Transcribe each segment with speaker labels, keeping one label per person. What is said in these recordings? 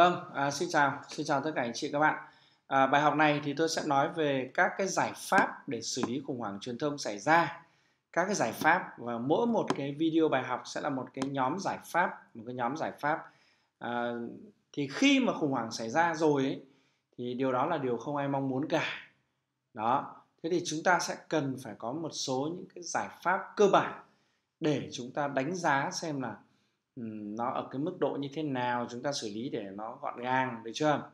Speaker 1: Vâng, à, xin chào, xin chào tất cả anh chị các bạn. À, bài học này thì tôi sẽ nói về các cái giải pháp để xử lý khủng hoảng truyền thông xảy ra. Các cái giải pháp và mỗi một cái video bài học sẽ là một cái nhóm giải pháp, một cái nhóm giải pháp. À, thì khi mà khủng hoảng xảy ra rồi ấy, thì điều đó là điều không ai mong muốn cả. Đó, thế thì chúng ta sẽ cần phải có một số những cái giải pháp cơ bản để chúng ta đánh giá xem là nó ở cái mức độ như thế nào chúng ta xử lý để nó gọn gàng được chưa?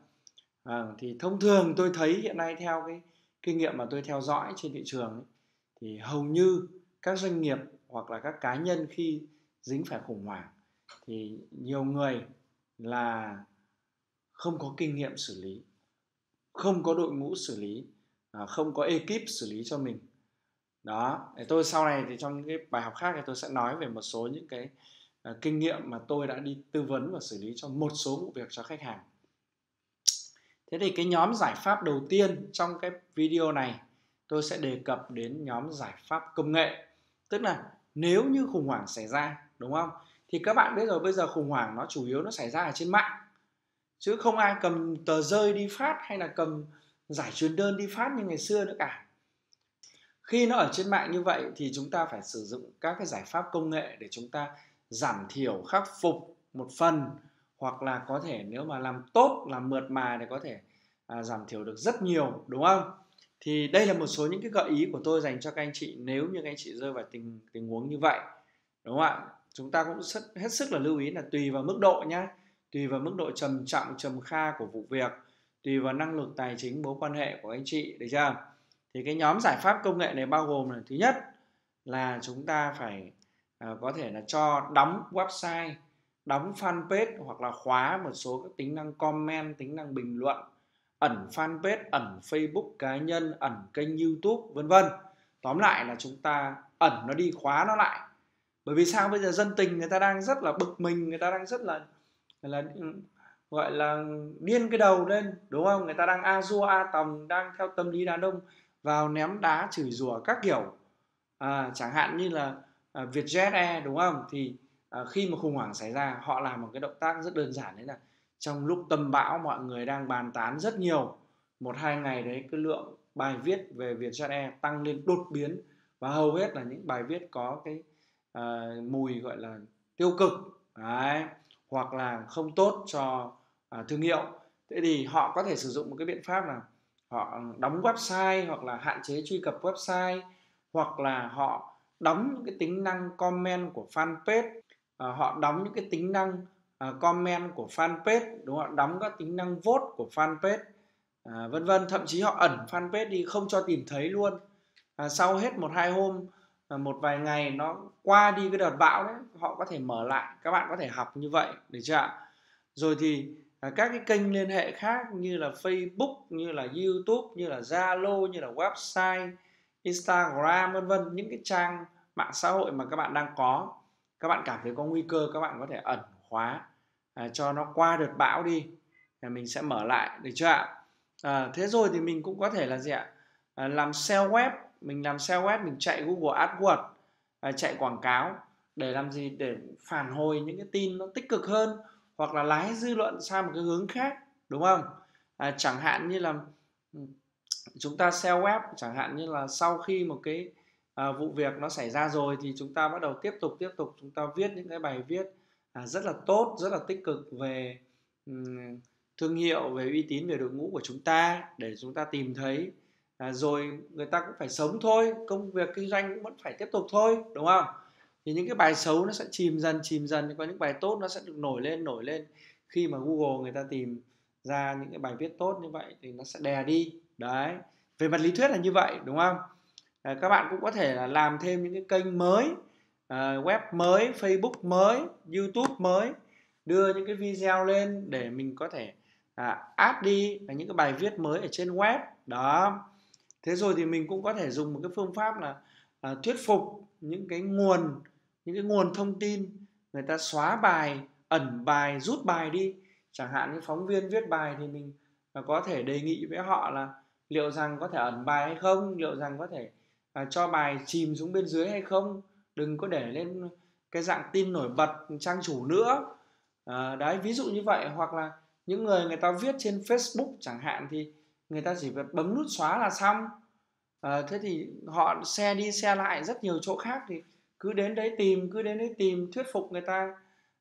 Speaker 1: À, thì thông thường tôi thấy hiện nay theo cái kinh nghiệm mà tôi theo dõi trên thị trường ấy, thì hầu như các doanh nghiệp hoặc là các cá nhân khi dính phải khủng hoảng thì nhiều người là không có kinh nghiệm xử lý không có đội ngũ xử lý à, không có ekip xử lý cho mình. Đó tôi sau này thì trong cái bài học khác thì tôi sẽ nói về một số những cái Ờ, kinh nghiệm mà tôi đã đi tư vấn và xử lý cho một số vụ việc cho khách hàng. Thế thì cái nhóm giải pháp đầu tiên trong cái video này, tôi sẽ đề cập đến nhóm giải pháp công nghệ. Tức là nếu như khủng hoảng xảy ra, đúng không? Thì các bạn biết rồi, bây giờ khủng hoảng nó chủ yếu nó xảy ra ở trên mạng. Chứ không ai cầm tờ rơi đi phát hay là cầm giải truyền đơn đi phát như ngày xưa nữa cả. Khi nó ở trên mạng như vậy thì chúng ta phải sử dụng các cái giải pháp công nghệ để chúng ta giảm thiểu khắc phục một phần hoặc là có thể nếu mà làm tốt làm mượt mà thì có thể à, giảm thiểu được rất nhiều đúng không? Thì đây là một số những cái gợi ý của tôi dành cho các anh chị nếu như các anh chị rơi vào tình tình huống như vậy đúng không ạ? Chúng ta cũng rất, hết sức là lưu ý là tùy vào mức độ nhé tùy vào mức độ trầm trọng trầm kha của vụ việc tùy vào năng lực tài chính mối quan hệ của anh chị được chưa? Thì cái nhóm giải pháp công nghệ này bao gồm là thứ nhất là chúng ta phải à, có thể là cho đóng website đóng fanpage hoặc là khóa một số các tính năng comment tính năng bình luận ẩn fanpage ẩn facebook cá nhân ẩn kênh youtube vân vân. Tóm lại là chúng ta ẩn nó đi khóa nó lại. Bởi vì sao? Bây giờ dân tình người ta đang rất là bực mình người ta đang rất là là gọi là điên cái đầu lên đúng không? Người ta đang a dua a tòng đang theo tâm lý đàn ông vào ném đá chửi rủa các kiểu. À, chẳng hạn như là à, Vietjet Air đúng không? Thì à, khi mà khủng hoảng xảy ra họ làm một cái động tác rất đơn giản đấy là trong lúc tâm bão mọi người đang bàn tán rất nhiều một hai ngày đấy cái lượng bài viết về Vietjet Air tăng lên đột biến và hầu hết là những bài viết có cái uh, mùi gọi là tiêu cực đấy hoặc là không tốt cho uh, thương hiệu. Thế thì họ có thể sử dụng một cái biện pháp là họ đóng website hoặc là hạn chế truy cập website hoặc là họ đóng những cái tính năng comment của fanpage à, họ đóng những cái tính năng à, comment của fanpage đúng không đóng các tính năng vote của fanpage à, vân vân. Thậm chí họ ẩn fanpage đi không cho tìm thấy luôn. À, sau hết một hai hôm à, một vài ngày nó qua đi cái đợt bão đấy họ có thể mở lại. Các bạn có thể học như vậy được chưa ạ? Rồi thì à, các cái kênh liên hệ khác như là Facebook như là YouTube như là Zalo như là website Instagram vân vân những cái trang mạng xã hội mà các bạn đang có. Các bạn cảm thấy có nguy cơ các bạn có thể ẩn khóa à, cho nó qua đợt bão đi à, mình sẽ mở lại được chưa ạ? À, thế rồi thì mình cũng có thể là gì ạ? À, làm SEO web mình làm SEO web mình chạy Google AdWords à, chạy quảng cáo để làm gì? Để phản hồi những cái tin nó tích cực hơn hoặc là lái dư luận sang một cái hướng khác đúng không? À, chẳng hạn như là ừ, chúng ta SEO web chẳng hạn như là sau khi một cái à, vụ việc nó xảy ra rồi thì chúng ta bắt đầu tiếp tục tiếp tục. Chúng ta viết những cái bài viết à, rất là tốt rất là tích cực về um, thương hiệu về uy tín về đội ngũ của chúng ta để chúng ta tìm thấy à, rồi người ta cũng phải sống thôi công việc kinh doanh cũng vẫn phải tiếp tục thôi đúng không? Thì những cái bài xấu nó sẽ chìm dần chìm dần. Có những bài tốt nó sẽ được nổi lên nổi lên. Khi mà google người ta tìm ra những cái bài viết tốt như vậy thì nó sẽ đè đi đấy về mặt lý thuyết là như vậy đúng không? À, các bạn cũng có thể là làm thêm những cái kênh mới à, web mới facebook mới youtube mới đưa những cái video lên để mình có thể à, add đi những cái bài viết mới ở trên web. Đó. Thế rồi thì mình cũng có thể dùng một cái phương pháp là à, thuyết phục những cái nguồn những cái nguồn thông tin người ta xóa bài ẩn bài rút bài đi. Chẳng hạn như phóng viên viết bài thì mình à, có thể đề nghị với họ là liệu rằng có thể ẩn bài hay không liệu rằng có thể à, cho bài chìm xuống bên dưới hay không. Đừng có để lên cái dạng tin nổi bật trang chủ nữa. À, đấy ví dụ như vậy. Hoặc là những người người ta viết trên Facebook chẳng hạn thì người ta chỉ việc bấm nút xóa là xong. À, thế thì họ xe đi xe lại rất nhiều chỗ khác thì cứ đến đấy tìm cứ đến đấy tìm thuyết phục người ta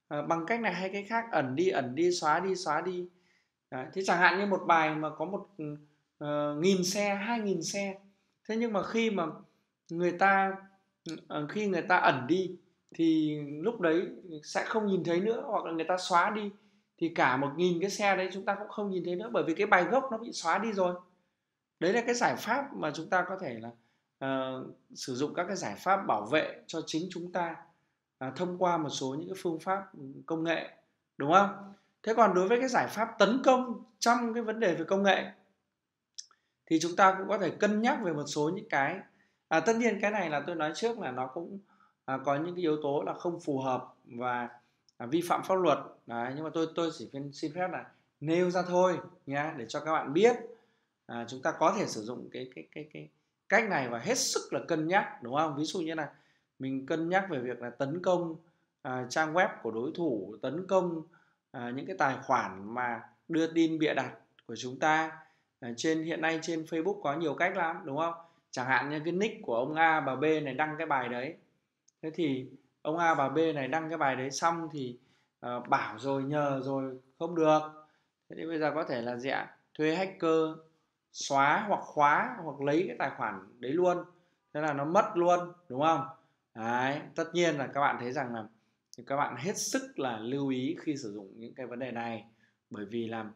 Speaker 1: à, bằng cách này hay cái khác ẩn đi ẩn đi xóa đi xóa đi. Đấy, thế chẳng hạn như một bài mà có một ừ, uh, nghìn xe hai nghìn xe. Thế nhưng mà khi mà người ta uh, khi người ta ẩn đi thì lúc đấy sẽ không nhìn thấy nữa hoặc là người ta xóa đi. Thì cả một nghìn cái xe đấy chúng ta cũng không nhìn thấy nữa bởi vì cái bài gốc nó bị xóa đi rồi. Đấy là cái giải pháp mà chúng ta có thể là uh, sử dụng các cái giải pháp bảo vệ cho chính chúng ta uh, thông qua một số những cái phương pháp ừ, công nghệ đúng không? Thế còn đối với cái giải pháp tấn công trong cái vấn đề về công nghệ thì chúng ta cũng có thể cân nhắc về một số những cái. À, tất nhiên cái này là tôi nói trước là nó cũng à, có những cái yếu tố là không phù hợp và à, vi phạm pháp luật. Đấy, nhưng mà tôi tôi chỉ xin phép là nêu ra thôi nhá để cho các bạn biết à, chúng ta có thể sử dụng cái cái cái cái cách này và hết sức là cân nhắc đúng không? Ví dụ như là mình cân nhắc về việc là tấn công à, trang web của đối thủ tấn công à, những cái tài khoản mà đưa tin bịa đặt của chúng ta trên hiện nay trên Facebook có nhiều cách lắm đúng không? Chẳng hạn như cái nick của ông A bà B này đăng cái bài đấy. Thế thì ông A bà B này đăng cái bài đấy xong thì uh, bảo rồi nhờ rồi không được. Thế thì bây giờ có thể là dạ thuê hacker xóa hoặc khóa hoặc lấy cái tài khoản đấy luôn. Thế là nó mất luôn đúng không? Đấy tất nhiên là các bạn thấy rằng là thì các bạn hết sức là lưu ý khi sử dụng những cái vấn đề này. Bởi vì làm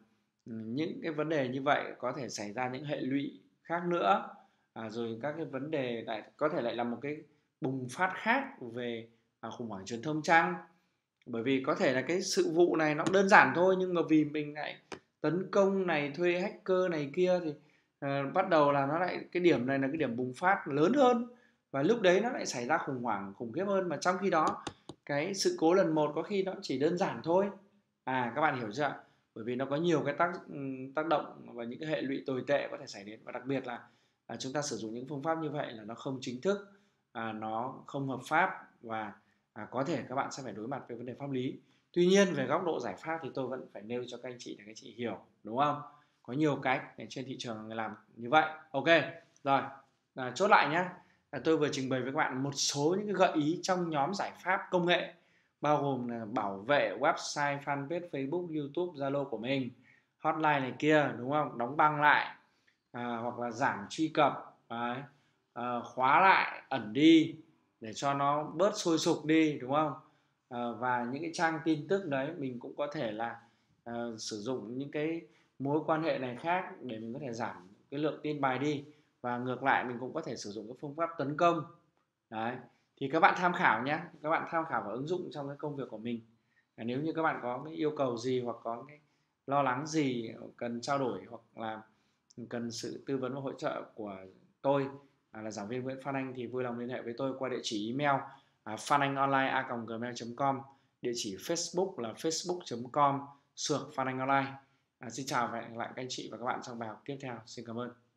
Speaker 1: những cái vấn đề như vậy có thể xảy ra những hệ lụy khác nữa. À, rồi các cái vấn đề lại có thể lại là một cái bùng phát khác về à, khủng hoảng truyền thông chăng? Bởi vì có thể là cái sự vụ này nó đơn giản thôi nhưng mà vì mình lại tấn công này thuê hacker này kia thì à, bắt đầu là nó lại cái điểm này là cái điểm bùng phát lớn hơn. Và lúc đấy nó lại xảy ra khủng hoảng khủng khiếp hơn. Mà trong khi đó cái sự cố lần một có khi nó chỉ đơn giản thôi. À các bạn hiểu chưa bởi vì nó có nhiều cái tác ừ, tác động và những cái hệ lụy tồi tệ có thể xảy đến. Và đặc biệt là à, chúng ta sử dụng những phương pháp như vậy là nó không chính thức à, nó không hợp pháp và à, có thể các bạn sẽ phải đối mặt với vấn đề pháp lý. Tuy nhiên về góc độ giải pháp thì tôi vẫn phải nêu cho các anh chị để các anh chị hiểu đúng không? Có nhiều cách để trên thị trường người làm như vậy. Ok rồi à, chốt lại nhé à, tôi vừa trình bày với các bạn một số những cái gợi ý trong nhóm giải pháp công nghệ bao gồm là bảo vệ website fanpage facebook youtube zalo của mình hotline này kia đúng không? Đóng băng lại à, hoặc là giảm truy cập đấy, à, khóa lại ẩn đi để cho nó bớt sôi sục đi đúng không? À, và những cái trang tin tức đấy mình cũng có thể là à, sử dụng những cái mối quan hệ này khác để mình có thể giảm cái lượng tin bài đi. Và ngược lại mình cũng có thể sử dụng cái phương pháp tấn công đấy thì các bạn tham khảo nhé các bạn tham khảo và ứng dụng trong cái công việc của mình. À, nếu như các bạn có cái yêu cầu gì hoặc có cái lo lắng gì cần trao đổi hoặc là cần sự tư vấn và hỗ trợ của tôi à, là giảng viên Nguyễn Phan Anh thì vui lòng liên hệ với tôi qua địa chỉ email à, phananhonline@gmail.com địa chỉ Facebook là facebook.com sược Phan Anh Online. À, xin chào và hẹn gặp lại các anh chị và các bạn trong bài học tiếp theo. Xin cảm ơn.